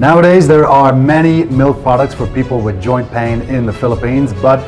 Nowadays, there are many milk products for people with joint pain in the Philippines, but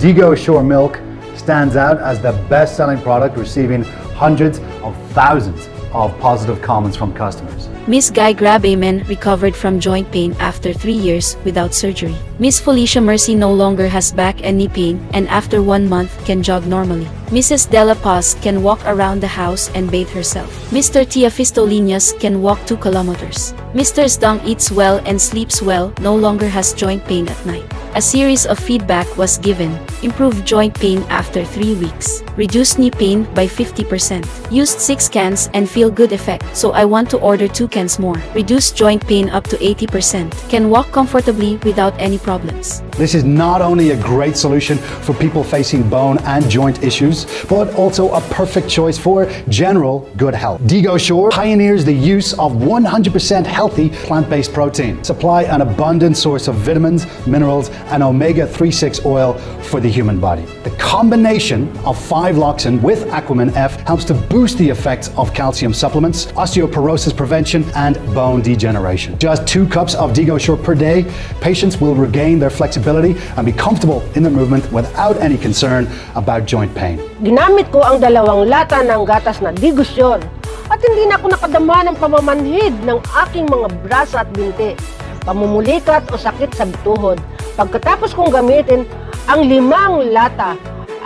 Digosure Milk stands out as the best selling product, receiving hundreds of thousands of positive comments from customers. Miss Guy Grabamen recovered from joint pain after three years without surgery. Miss Felicia Mercy no longer has back and knee pain and after one month can jog normally. Mrs. Della Paz can walk around the house and bathe herself. Mr. Tia Fistolinas can walk 2 kilometers. Mr. Sdong eats well and sleeps well, no longer has joint pain at night. A series of feedback was given. Improved joint pain after 3 weeks. Reduced knee pain by 50%. Used 6 cans and feel good effect. So I want to order 2 cans more. Reduced joint pain up to 80%. Can walk comfortably without any problems. This is not only a great solution for people facing bone and joint issues, but also a perfect choice for general good health. Digosure pioneers the use of 100% healthy plant-based protein. Supply an abundant source of vitamins, minerals, and omega-3-6 oil for the human body. The combination of 5-Loxin with Aquamin F helps to boost the effects of calcium supplements, osteoporosis prevention, and bone degeneration. Just two cups of Digosure per day, patients will regain their flexibility and be comfortable in their movement without any concern about joint pain. Ginamit ko ang dalawang lata ng gatas na digusyon at hindi na ako nakadama ng pamamanhid ng aking mga braso at binti, pamumulikat o sakit sa bituhod. Pagkatapos kong gamitin ang limang lata,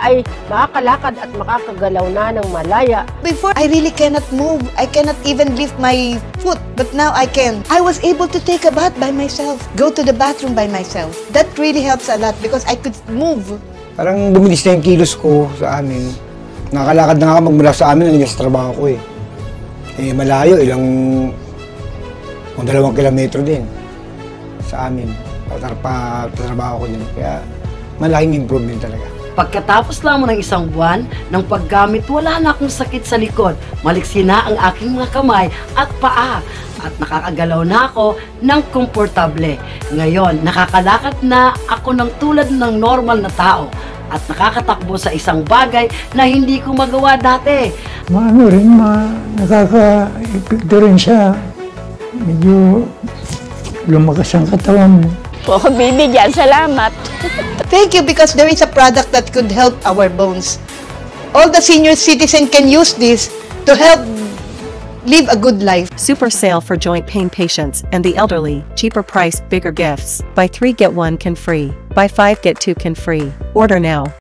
ay makakalakad at makakagalaw na ng malaya. Before, I really cannot move. I cannot even lift my foot, but now I can. I was able to take a bath by myself, go to the bathroom by myself. That really helps a lot because I could move. Parang bumilis na yung kilos ko sa amin. Nakakalakad na nga magmula sa amin hanggang sa trabaho ko eh. Eh malayo, ilang kung dalawang kilometro din sa amin. Para trabaho ko din. Kaya malaking improvement talaga. Pagkatapos lamang ng isang buwan ng paggamit, wala na akong sakit sa likod. Maliksi na ang aking mga kamay at paa at nakakagalaw na ako ng komportable. Ngayon, nakakalakad na ako ng tulad ng normal na tao at nakakatakbo sa isang bagay na hindi ko magawa dati. Maano rin, ma, nakaka-epekto rin siya. Medyo lumakas ang katawan mo. Po, bibigyan. Salamat. Thank you because there is a product that could help our bones. All the senior citizen can use this to help live a good life. Super sale for joint pain patients and the elderly. Cheaper price, bigger gifts. Buy 3 get 1 can free. Buy 5 get 2 can free. Order now.